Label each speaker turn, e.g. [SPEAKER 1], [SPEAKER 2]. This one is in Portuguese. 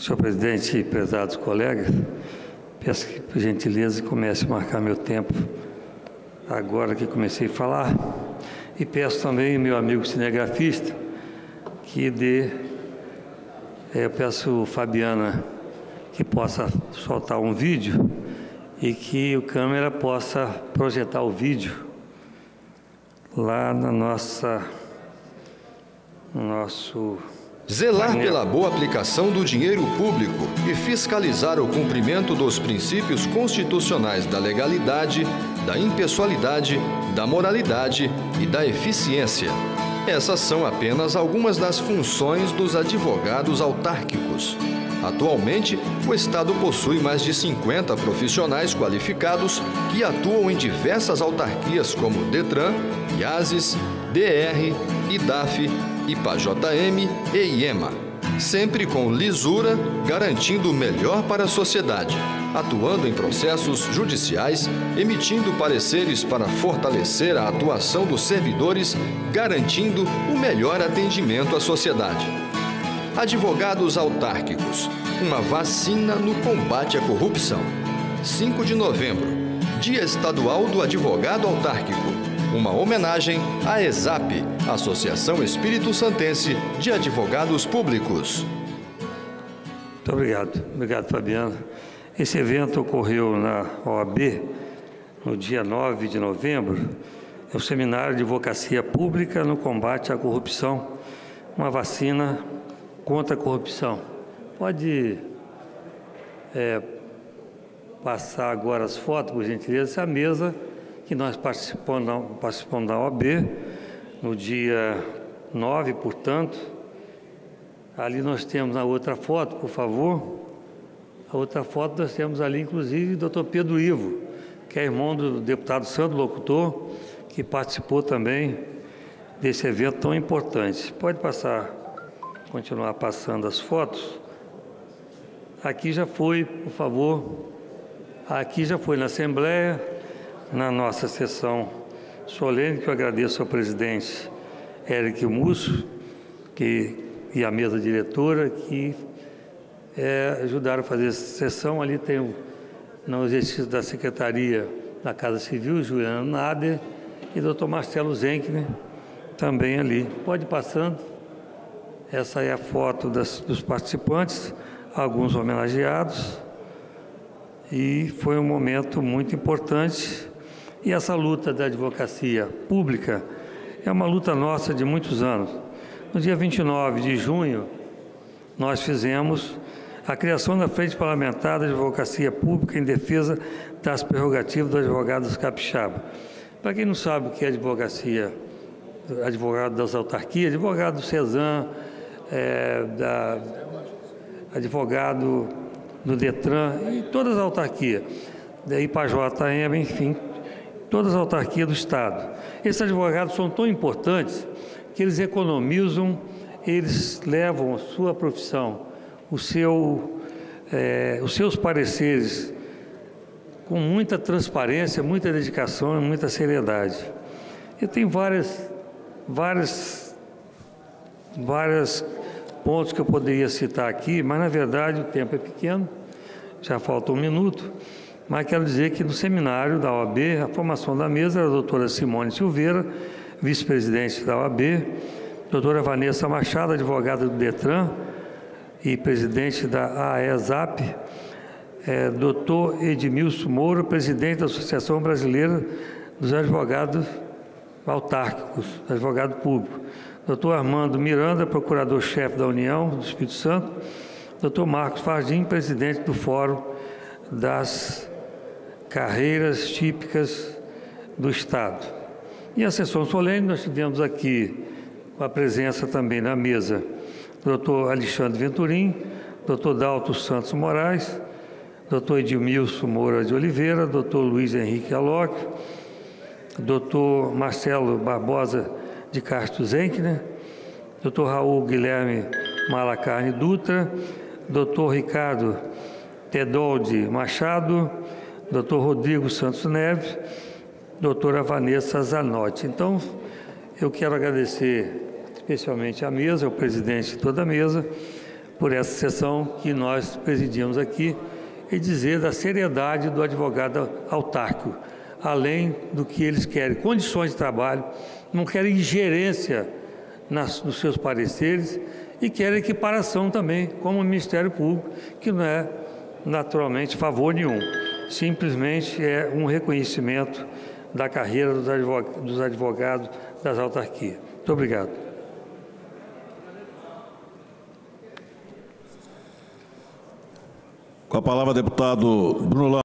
[SPEAKER 1] Senhor presidente prezados colegas, peço que, por gentileza, comece a marcar meu tempo agora que comecei a falar. E peço também meu amigo cinegrafista que dê. É, eu peço Fabiana que possa soltar um vídeo e que o câmera possa projetar o vídeo lá na nossa no nosso
[SPEAKER 2] Zelar pela boa aplicação do dinheiro público e fiscalizar o cumprimento dos princípios constitucionais da legalidade, da impessoalidade, da moralidade e da eficiência. Essas são apenas algumas das funções dos advogados autárquicos. Atualmente, o Estado possui mais de 50 profissionais qualificados que atuam em diversas autarquias como Detran, IASES, DR, IDAF, IPAJM e IEMA, sempre com lisura, garantindo o melhor para a sociedade, atuando em processos judiciais, emitindo pareceres para fortalecer a atuação dos servidores, garantindo o melhor atendimento à sociedade. Advogados autárquicos, uma vacina no combate à corrupção. 5 de novembro, Dia Estadual do Advogado Autárquico uma homenagem à ESAP, Associação Espírito Santense de Advogados Públicos.
[SPEAKER 1] Muito obrigado. Obrigado, Fabiano. Esse evento ocorreu na OAB no dia 9 de novembro. É o Seminário de Advocacia Pública no Combate à Corrupção, uma vacina contra a corrupção. Pode é, passar agora as fotos, por gentileza, essa mesa que nós participamos, participamos da OAB no dia 9, portanto. Ali nós temos a outra foto, por favor. A outra foto nós temos ali, inclusive, o doutor Pedro Ivo, que é irmão do deputado Sandro Locutor, que participou também desse evento tão importante. Pode passar, continuar passando as fotos. Aqui já foi, por favor. Aqui já foi na Assembleia, na nossa sessão solene, que eu agradeço ao presidente Eric Musso que, e à mesa diretora que é, ajudaram a fazer essa sessão. Ali tem o, no exercício da Secretaria da Casa Civil, Juliana Nader e doutor Marcelo Zenkner, também ali. Pode ir passando. Essa é a foto das, dos participantes, alguns homenageados. E foi um momento muito importante e essa luta da advocacia pública é uma luta nossa de muitos anos. No dia 29 de junho, nós fizemos a criação da Frente Parlamentar da Advocacia Pública em defesa das prerrogativas dos advogados capixaba. Para quem não sabe o que é advocacia, advogado das autarquias, advogado do CESAM, é, da, advogado do DETRAN e todas as autarquias, da IPAJM, enfim, todas as autarquias do Estado. Esses advogados são tão importantes que eles economizam, eles levam a sua profissão, o seu, é, os seus pareceres com muita transparência, muita dedicação e muita seriedade. E tem várias, várias, várias pontos que eu poderia citar aqui, mas na verdade o tempo é pequeno, já falta um minuto. Mas quero dizer que no seminário da OAB, a formação da mesa era a doutora Simone Silveira, vice-presidente da OAB, doutora Vanessa Machado, advogada do DETRAN e presidente da AESAP, é, doutor Edmilson Moura, presidente da Associação Brasileira dos Advogados Autárquicos, advogado público, doutor Armando Miranda, procurador-chefe da União do Espírito Santo, doutor Marcos Fardim, presidente do Fórum das carreiras típicas do Estado. E a sessão solene nós tivemos aqui a presença também na mesa do doutor Alexandre Venturim, doutor Dalto Santos Moraes, doutor Edmilson Moura de Oliveira, doutor Luiz Henrique Aloc, doutor Marcelo Barbosa de Castro Zenkner, doutor Raul Guilherme Malacarne Dutra, doutor Ricardo Tedoldi Machado, Dr. Rodrigo Santos Neves, doutora Vanessa Zanotti. Então, eu quero agradecer especialmente à mesa, ao presidente de toda a mesa, por essa sessão que nós presidimos aqui e dizer da seriedade do advogado autárquico, além do que eles querem, condições de trabalho, não querem ingerência nas, nos seus pareceres e querem equiparação também, como o Ministério Público, que não é naturalmente favor nenhum, simplesmente é um reconhecimento da carreira dos advogados das autarquias. Muito obrigado.
[SPEAKER 3] Com a palavra, deputado Bruno